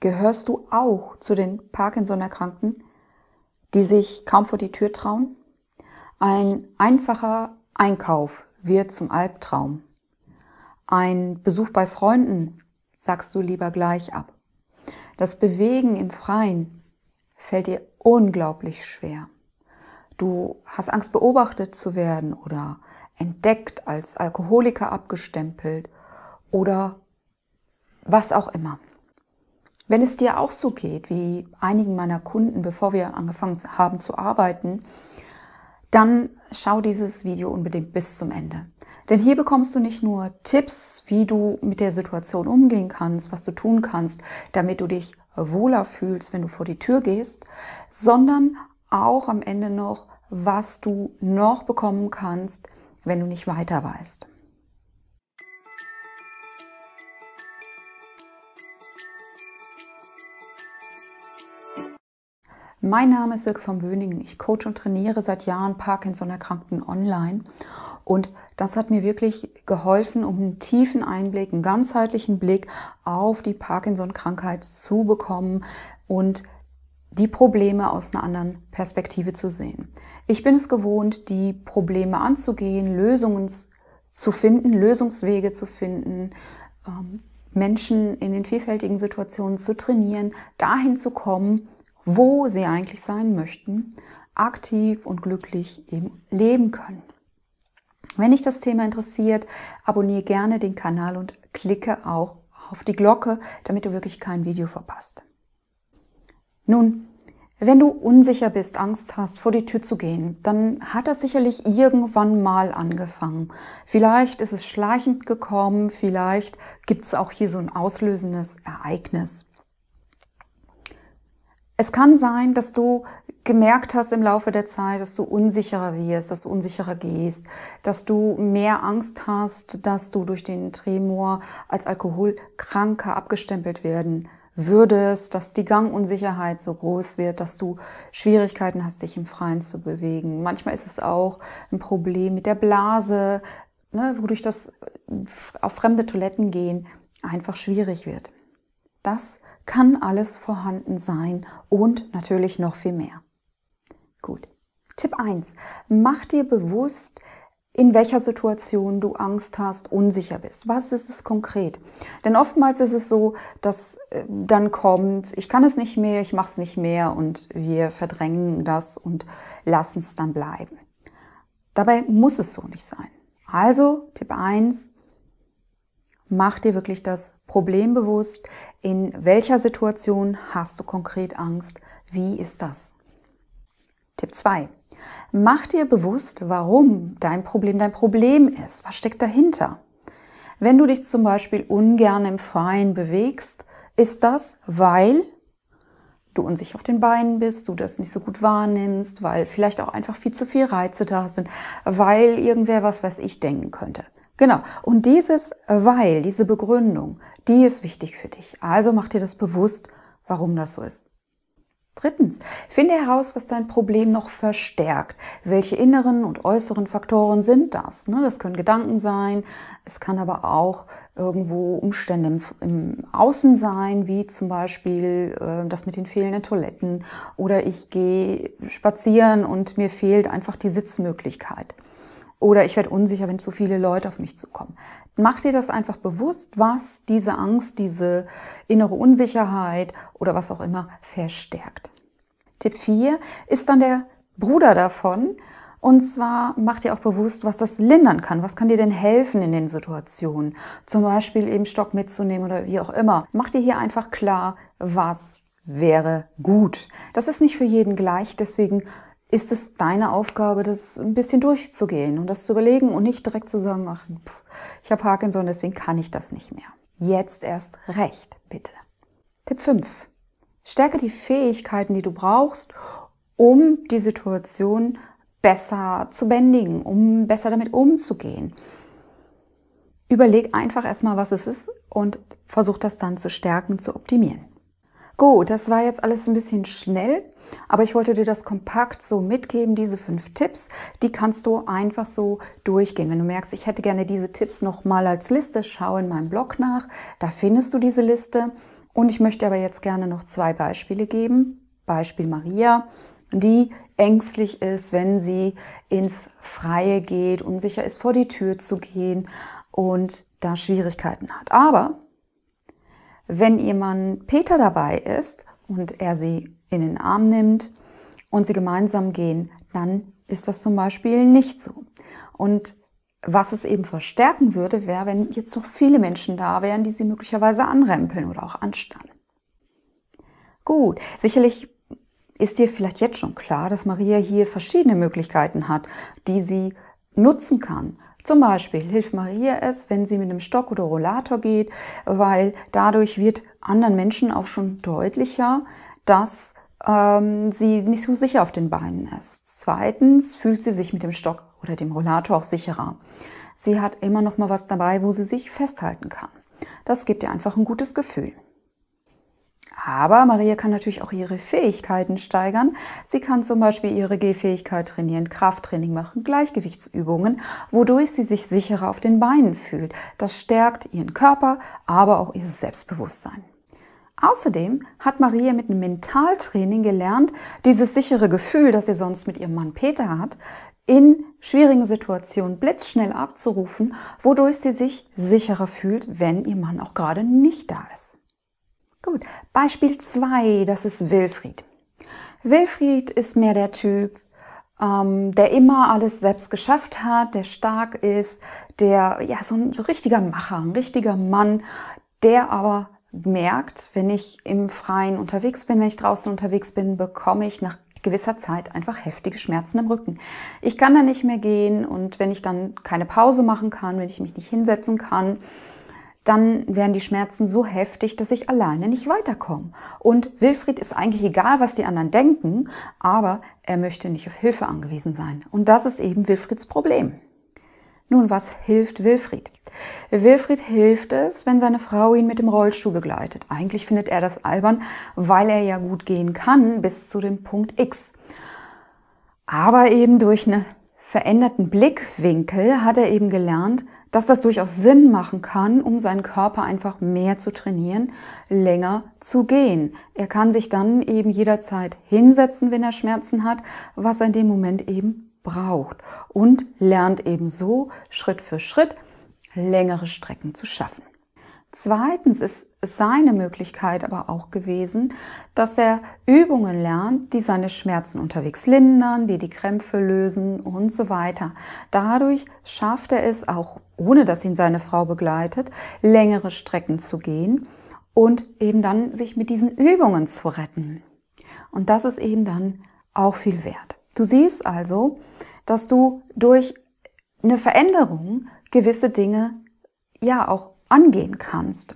Gehörst du auch zu den Parkinson-Erkrankten, die sich kaum vor die Tür trauen? Ein einfacher Einkauf wird zum Albtraum. Ein Besuch bei Freunden sagst du lieber gleich ab. Das Bewegen im Freien fällt dir unglaublich schwer. Du hast Angst, beobachtet zu werden oder entdeckt als Alkoholiker abgestempelt oder was auch immer. Wenn es dir auch so geht wie einigen meiner Kunden, bevor wir angefangen haben zu arbeiten, dann schau dieses Video unbedingt bis zum Ende. Denn hier bekommst du nicht nur Tipps, wie du mit der Situation umgehen kannst, was du tun kannst, damit du dich wohler fühlst, wenn du vor die Tür gehst, sondern auch am Ende noch, was du noch bekommen kannst, wenn du nicht weiter weißt. Mein Name ist Silke von Böningen. Ich coach und trainiere seit Jahren Parkinson-Erkrankten online. Und das hat mir wirklich geholfen, um einen tiefen Einblick, einen ganzheitlichen Blick auf die Parkinson-Krankheit zu bekommen und die Probleme aus einer anderen Perspektive zu sehen. Ich bin es gewohnt, die Probleme anzugehen, Lösungen zu finden, Lösungswege zu finden, ähm, Menschen in den vielfältigen Situationen zu trainieren, dahin zu kommen, wo sie eigentlich sein möchten, aktiv und glücklich eben leben können. Wenn dich das Thema interessiert, abonniere gerne den Kanal und klicke auch auf die Glocke, damit du wirklich kein Video verpasst. Nun, wenn du unsicher bist, Angst hast, vor die Tür zu gehen, dann hat das sicherlich irgendwann mal angefangen. Vielleicht ist es schleichend gekommen, vielleicht gibt es auch hier so ein auslösendes Ereignis. Es kann sein, dass du gemerkt hast im Laufe der Zeit, dass du unsicherer wirst, dass du unsicherer gehst, dass du mehr Angst hast, dass du durch den Tremor als Alkoholkranker abgestempelt werden würdest, dass die Gangunsicherheit so groß wird, dass du Schwierigkeiten hast, dich im Freien zu bewegen. Manchmal ist es auch ein Problem mit der Blase, ne, wodurch das auf fremde Toiletten gehen einfach schwierig wird. Das kann alles vorhanden sein und natürlich noch viel mehr. Gut. Tipp 1. Mach dir bewusst, in welcher Situation du Angst hast, unsicher bist. Was ist es konkret? Denn oftmals ist es so, dass äh, dann kommt, ich kann es nicht mehr, ich mache es nicht mehr und wir verdrängen das und lassen es dann bleiben. Dabei muss es so nicht sein. Also Tipp 1, mach dir wirklich das Problem bewusst. In welcher Situation hast du konkret Angst? Wie ist das? Tipp 2. Mach dir bewusst, warum dein Problem dein Problem ist. Was steckt dahinter? Wenn du dich zum Beispiel ungern im Freien bewegst, ist das, weil du unsicher auf den Beinen bist, du das nicht so gut wahrnimmst, weil vielleicht auch einfach viel zu viel Reize da sind, weil irgendwer was weiß ich denken könnte. Genau. Und dieses weil, diese Begründung, die ist wichtig für dich. Also mach dir das bewusst, warum das so ist. Drittens, finde heraus, was dein Problem noch verstärkt. Welche inneren und äußeren Faktoren sind das? Ne, das können Gedanken sein, es kann aber auch irgendwo Umstände im, Außen sein, wie zum Beispiel äh, das mit den fehlenden Toiletten oder ich gehe spazieren und mir fehlt einfach die Sitzmöglichkeit. Oder ich werde unsicher, wenn zu viele Leute auf mich zukommen. Mach dir das einfach bewusst, was diese Angst, diese innere Unsicherheit oder was auch immer verstärkt. Tipp 4 ist dann der Bruder davon. Und zwar mach dir auch bewusst, was das lindern kann. Was kann dir denn helfen in den Situationen? Zum Beispiel eben Stock mitzunehmen oder wie auch immer. Mach dir hier einfach klar, was wäre gut. Das ist nicht für jeden gleich, deswegen ist es deine Aufgabe, das ein bisschen durchzugehen und das zu überlegen und nicht direkt zu sagen, ach, ich habe Parkinson, deswegen kann ich das nicht mehr. Jetzt erst recht, bitte. Tipp 5. Stärke die Fähigkeiten, die du brauchst, um die Situation besser zu bändigen, um besser damit umzugehen. Überleg einfach erstmal, was es ist und versuch das dann zu stärken, zu optimieren. Gut, das war jetzt alles ein bisschen schnell, aber ich wollte dir das kompakt so mitgeben, diese fünf Tipps. Die kannst du einfach so durchgehen. Wenn du merkst, ich hätte gerne diese Tipps nochmal als Liste, schau in meinem Blog nach. Da findest du diese Liste. Und ich möchte aber jetzt gerne noch zwei Beispiele geben. Beispiel Maria, die ängstlich ist, wenn sie ins Freie geht, unsicher ist, vor die Tür zu gehen und da Schwierigkeiten hat. Aber wenn ihr Mann Peter dabei ist und er sie in den Arm nimmt und sie gemeinsam gehen, dann ist das zum Beispiel nicht so. Und was es eben verstärken würde, wäre, wenn jetzt noch viele Menschen da wären, die sie möglicherweise anrempeln oder auch anstarren. Gut, sicherlich ist dir vielleicht jetzt schon klar, dass Maria hier verschiedene Möglichkeiten hat, die sie nutzen kann. Zum Beispiel hilft Maria es, wenn sie mit einem Stock oder Rollator geht, weil dadurch wird anderen Menschen auch schon deutlicher, dass ähm, sie nicht so sicher auf den Beinen ist. Zweitens fühlt sie sich mit dem Stock oder dem Rollator auch sicherer. Sie hat immer noch mal was dabei, wo sie sich festhalten kann. Das gibt ihr einfach ein gutes Gefühl. Aber Maria kann natürlich auch ihre Fähigkeiten steigern. Sie kann zum Beispiel ihre Gehfähigkeit trainieren, Krafttraining machen, Gleichgewichtsübungen, wodurch sie sich sicherer auf den Beinen fühlt. Das stärkt ihren Körper, aber auch ihr Selbstbewusstsein. Außerdem hat Maria mit einem Mentaltraining gelernt, dieses sichere Gefühl, das sie sonst mit ihrem Mann Peter hat, in schwierigen Situationen blitzschnell abzurufen, wodurch sie sich sicherer fühlt, wenn ihr Mann auch gerade nicht da ist. Gut, Beispiel 2, das ist Wilfried. Wilfried ist mehr der Typ, ähm, der immer alles selbst geschafft hat, der stark ist, der ja so ein richtiger Macher, ein richtiger Mann, der aber merkt, wenn ich im Freien unterwegs bin, wenn ich draußen unterwegs bin, bekomme ich nach gewisser Zeit einfach heftige Schmerzen im Rücken. Ich kann da nicht mehr gehen und wenn ich dann keine Pause machen kann, wenn ich mich nicht hinsetzen kann, dann werden die Schmerzen so heftig, dass ich alleine nicht weiterkomme. Und Wilfried ist eigentlich egal, was die anderen denken, aber er möchte nicht auf Hilfe angewiesen sein. Und das ist eben Wilfrieds Problem. Nun, was hilft Wilfried? Wilfried hilft es, wenn seine Frau ihn mit dem Rollstuhl begleitet. Eigentlich findet er das albern, weil er ja gut gehen kann bis zu dem Punkt X. Aber eben durch einen veränderten Blickwinkel hat er eben gelernt, dass das durchaus Sinn machen kann, um seinen Körper einfach mehr zu trainieren, länger zu gehen. Er kann sich dann eben jederzeit hinsetzen, wenn er Schmerzen hat, was er in dem Moment eben braucht und lernt eben so Schritt für Schritt längere Strecken zu schaffen. Zweitens ist seine Möglichkeit aber auch gewesen, dass er Übungen lernt, die seine Schmerzen unterwegs lindern, die die Krämpfe lösen und so weiter. Dadurch schafft er es auch, ohne dass ihn seine Frau begleitet, längere Strecken zu gehen und eben dann sich mit diesen Übungen zu retten. Und das ist eben dann auch viel wert. Du siehst also, dass du durch eine Veränderung gewisse Dinge ja auch angehen kannst.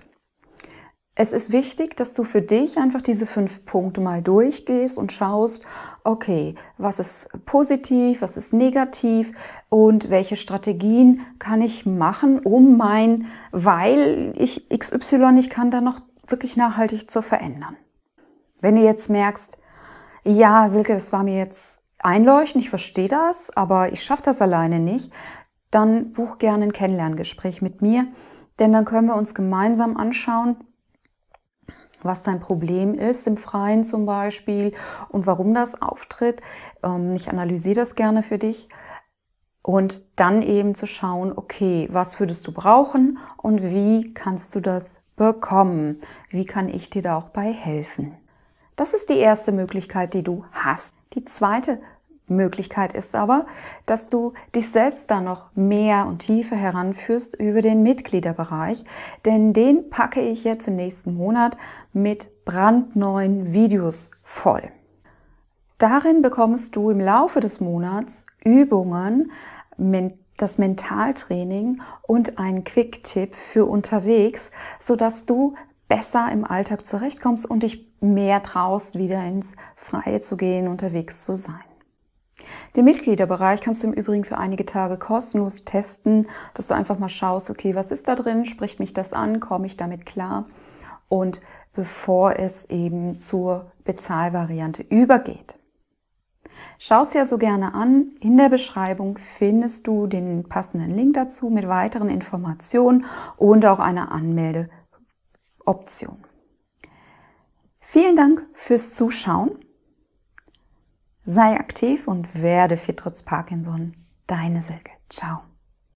Es ist wichtig, dass du für dich einfach diese fünf Punkte mal durchgehst und schaust, okay, was ist positiv, was ist negativ und welche Strategien kann ich machen, um mein, weil ich XY nicht kann, da noch wirklich nachhaltig zu verändern. Wenn du jetzt merkst, ja, Silke, das war mir jetzt einleuchtend, ich verstehe das, aber ich schaffe das alleine nicht, dann buch gerne ein Kennenlerngespräch mit mir, denn dann können wir uns gemeinsam anschauen, was dein Problem ist, im Freien zum Beispiel, und warum das auftritt. Ähm, ich analysiere das gerne für dich. Und dann eben zu schauen, okay, was würdest du brauchen und wie kannst du das bekommen? Wie kann ich dir da auch bei helfen? Das ist die erste Möglichkeit, die du hast. Die zweite Möglichkeit ist aber, dass du dich selbst da noch mehr und tiefer heranführst über den Mitgliederbereich, denn den packe ich jetzt im nächsten Monat mit brandneuen Videos voll. Darin bekommst du im Laufe des Monats Übungen, das Mentaltraining und einen Quick-Tipp für unterwegs, sodass du besser im Alltag zurechtkommst und dich mehr traust, wieder ins Freie zu gehen, unterwegs zu sein. Den Mitgliederbereich kannst du im Übrigen für einige Tage kostenlos testen, dass du einfach mal schaust, okay, was ist da drin, spricht mich das an, komme ich damit klar und bevor es eben zur Bezahlvariante übergeht. Schau es dir so gerne an. In der Beschreibung findest du den passenden Link dazu mit weiteren Informationen und auch einer Anmeldeoption. Vielen Dank fürs Zuschauen. Sei aktiv und werde fit trotz Parkinson. Deine Silke. Ciao.